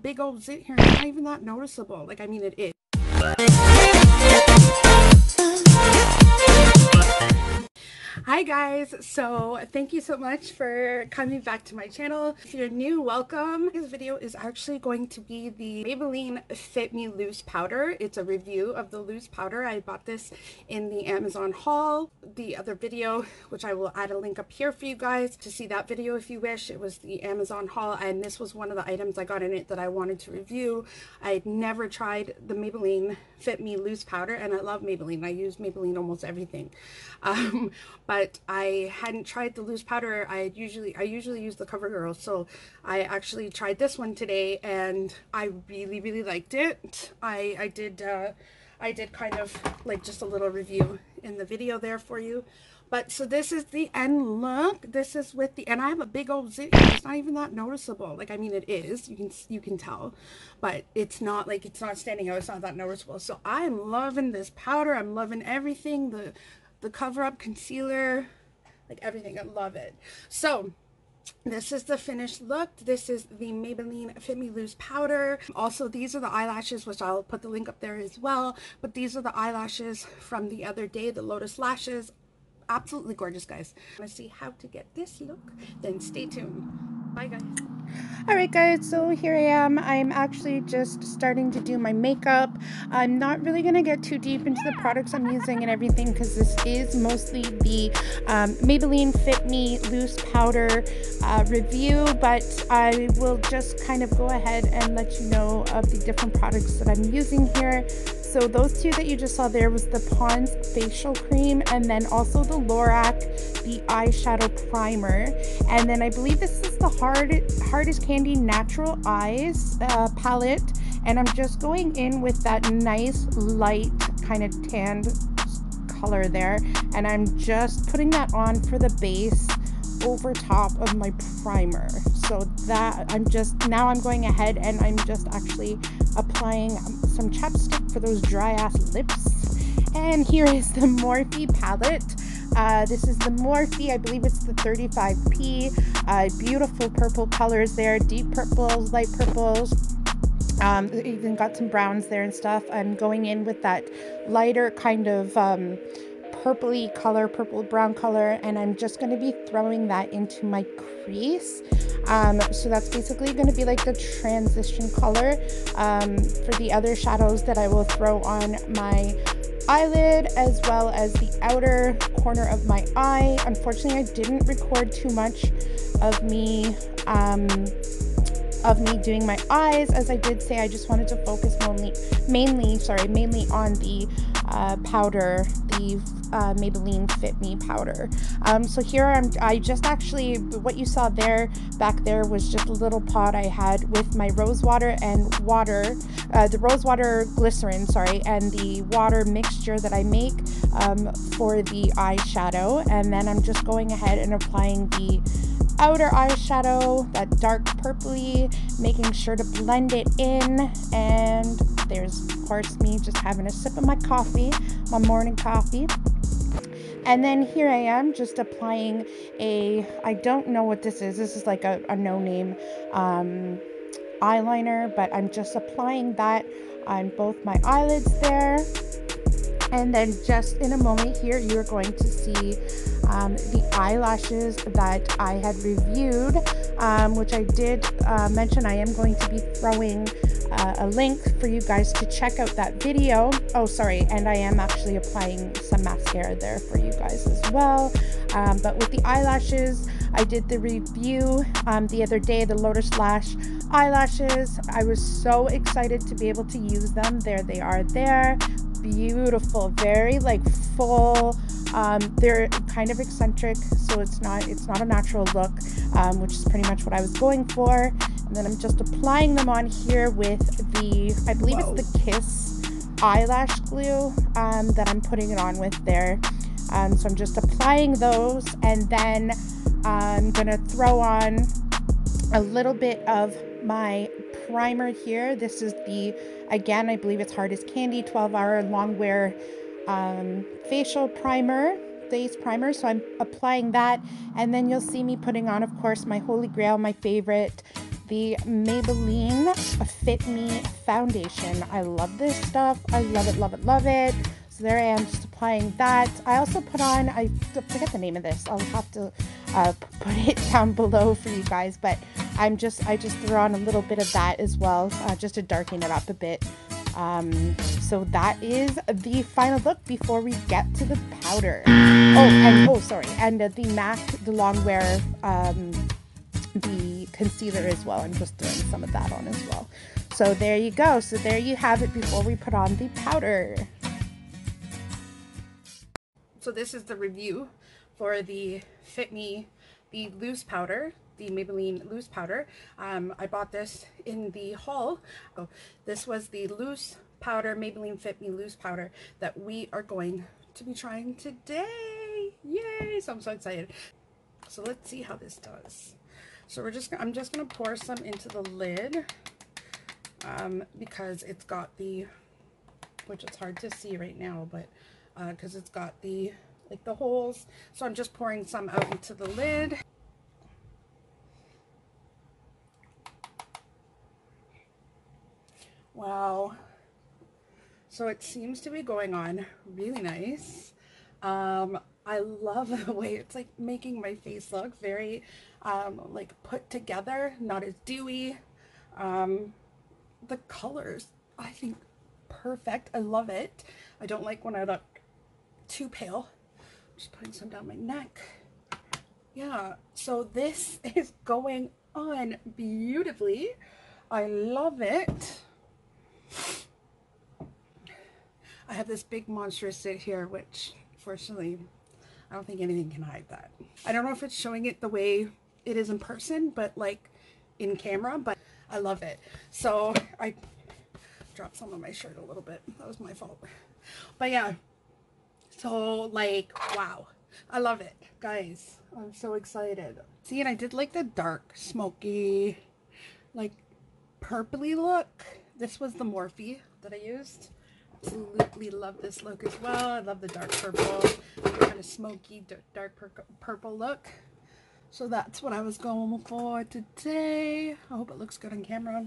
big old zit here. Not even that noticeable. Like, I mean, it is. Hi guys, so thank you so much for coming back to my channel. If you're new, welcome. This video is actually going to be the Maybelline Fit Me Loose Powder. It's a review of the loose powder. I bought this in the Amazon haul. The other video, which I will add a link up here for you guys to see that video if you wish. It was the Amazon haul and this was one of the items I got in it that I wanted to review. I had never tried the Maybelline Fit Me Loose Powder and I love Maybelline. I use Maybelline almost everything. Um, but I hadn't tried the loose powder. I usually I usually use the CoverGirl, so I actually tried this one today, and I really really liked it. I I did uh, I did kind of like just a little review in the video there for you. But so this is the end look. This is with the and I have a big old zit. It's not even that noticeable. Like I mean it is. You can you can tell, but it's not like it's not standing out. It's not that noticeable. So I'm loving this powder. I'm loving everything. The the cover up concealer, like everything. I love it. So this is the finished look. This is the Maybelline Fit Me Loose powder. Also, these are the eyelashes, which I'll put the link up there as well. But these are the eyelashes from the other day, the Lotus Lashes. Absolutely gorgeous, guys. Want to see how to get this look? Then stay tuned. Bye, guys. Alright guys, so here I am. I'm actually just starting to do my makeup. I'm not really going to get too deep into the products I'm using and everything because this is mostly the um, Maybelline Fit Me Loose Powder uh, review, but I will just kind of go ahead and let you know of the different products that I'm using here. So those two that you just saw there was the Pond's facial cream and then also the Lorac, the eyeshadow primer. And then I believe this is the hard, Hardest Candy Natural Eyes uh, palette. And I'm just going in with that nice light kind of tanned color there. And I'm just putting that on for the base over top of my primer so that I'm just now I'm going ahead and I'm just actually applying some chapstick for those dry ass lips. And here is the Morphe palette. Uh, this is the Morphe I believe it's the 35p uh, beautiful purple colors there deep purples light purples. Um, even got some browns there and stuff. I'm going in with that lighter kind of um, purpley color, purple brown color, and I'm just going to be throwing that into my crease. Um, so that's basically going to be like the transition color um, for the other shadows that I will throw on my eyelid as well as the outer corner of my eye. Unfortunately, I didn't record too much of me um, of me doing my eyes as I did say I just wanted to focus mainly mainly sorry mainly on the uh, powder, the uh, Maybelline Fit Me powder. Um, so here I'm, I just actually, what you saw there, back there was just a little pot I had with my rose water and water, uh, the rose water glycerin, sorry, and the water mixture that I make um, for the eyeshadow. And then I'm just going ahead and applying the outer eyeshadow, that dark purpley, making sure to blend it in. And there's, of course, me just having a sip of my coffee, my morning coffee. And then here I am just applying a, I don't know what this is. This is like a, a no-name um, eyeliner, but I'm just applying that on both my eyelids there. And then just in a moment here, you're going to see um, the eyelashes that I had reviewed, um, which I did uh, mention I am going to be throwing uh, a link for you guys to check out that video. Oh, sorry, and I am actually applying some mascara there for you guys as well. Um, but with the eyelashes, I did the review um, the other day, the Lotus Lash eyelashes. I was so excited to be able to use them. There they are there. Beautiful, very like full um, they're kind of eccentric, so it's not it's not a natural look, um, which is pretty much what I was going for. And then I'm just applying them on here with the I believe Whoa. it's the Kiss eyelash glue um, that I'm putting it on with there. Um, so I'm just applying those, and then I'm gonna throw on a little bit of my primer here. This is the again I believe it's Hardest Candy 12 hour long wear um, facial primer, face primer. So I'm applying that. And then you'll see me putting on, of course, my holy grail, my favorite, the Maybelline Fit Me Foundation. I love this stuff. I love it, love it, love it. So there I am just applying that. I also put on, I forget the name of this. I'll have to uh, put it down below for you guys. But I'm just, I just threw on a little bit of that as well, uh, just to darken it up a bit. Um, so that is the final look before we get to the powder. Oh, and oh, sorry, and uh, the MAC, the Longwear, um, the concealer as well. I'm just throwing some of that on as well. So there you go. So there you have it before we put on the powder. So this is the review for the Fit Me, the loose powder the Maybelline loose powder. Um, I bought this in the haul. Oh, this was the loose powder, Maybelline Fit Me loose powder that we are going to be trying today. Yay! So I'm so excited. So let's see how this does. So we're just, I'm just going to pour some into the lid um, because it's got the, which it's hard to see right now, but because uh, it's got the, like the holes. So I'm just pouring some out into the lid. Wow. So it seems to be going on really nice. Um, I love the way it's like making my face look very um, like put together, not as dewy. Um, the colors, I think perfect. I love it. I don't like when I look too pale. Just putting some down my neck. Yeah, so this is going on beautifully. I love it. I have this big monstrous sit here, which fortunately, I don't think anything can hide that. I don't know if it's showing it the way it is in person, but like in camera, but I love it. So I dropped some of my shirt a little bit. That was my fault. But yeah, so like, wow. I love it, guys. I'm so excited. See, and I did like the dark, smoky, like purpley look this was the Morphe that I used. Love this look as well. I love the dark purple, kind of smoky, dark purple look. So that's what I was going for today. I hope it looks good on camera.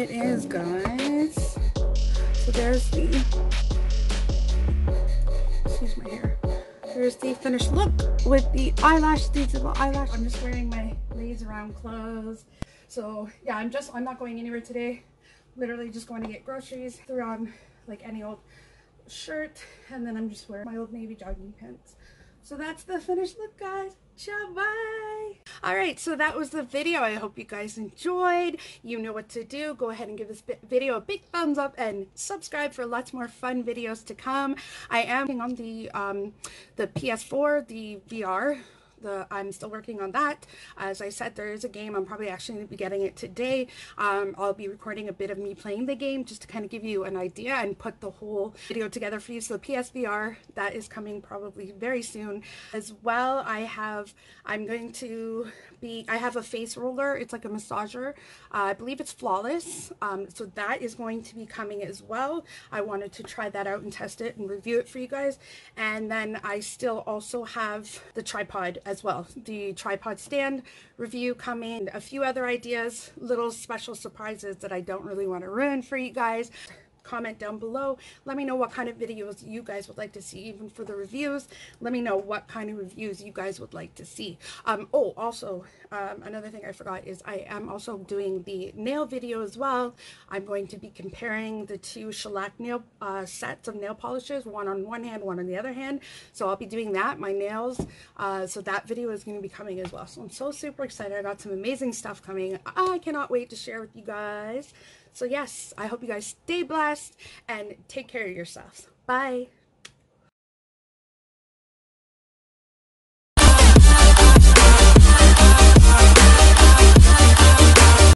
it. Is, guys. So there's the excuse my hair. There's the finished look with the eyelash, these little eyelash. I'm just wearing my lace around clothes. So yeah, I'm just, I'm not going anywhere today. Literally just going to get groceries, throw on like any old shirt, and then I'm just wearing my old navy jogging pants. So that's the finished look, guys. Ciao, bye. All right, so that was the video. I hope you guys enjoyed. You know what to do. Go ahead and give this video a big thumbs up and subscribe for lots more fun videos to come. I am on the um, the PS4, the VR the I'm still working on that. As I said, there is a game. I'm probably actually going to be getting it today. Um, I'll be recording a bit of me playing the game just to kind of give you an idea and put the whole video together for you. So the PSVR, that is coming probably very soon. As well, I have, I'm going to be, I have a face roller. It's like a massager. Uh, I believe it's Flawless. Um, so that is going to be coming as well. I wanted to try that out and test it and review it for you guys. And then I still also have the tripod as well. The tripod stand review coming, a few other ideas, little special surprises that I don't really want to ruin for you guys. Comment down below. Let me know what kind of videos you guys would like to see, even for the reviews. Let me know what kind of reviews you guys would like to see. Um, oh, also, um, another thing I forgot is I am also doing the nail video as well. I'm going to be comparing the two shellac nail uh, sets of nail polishes, one on one hand, one on the other hand. So I'll be doing that, my nails. Uh, so that video is going to be coming as well. So I'm so super excited. I got some amazing stuff coming. I cannot wait to share with you guys. So yes, I hope you guys stay blessed and take care of yourselves. Bye.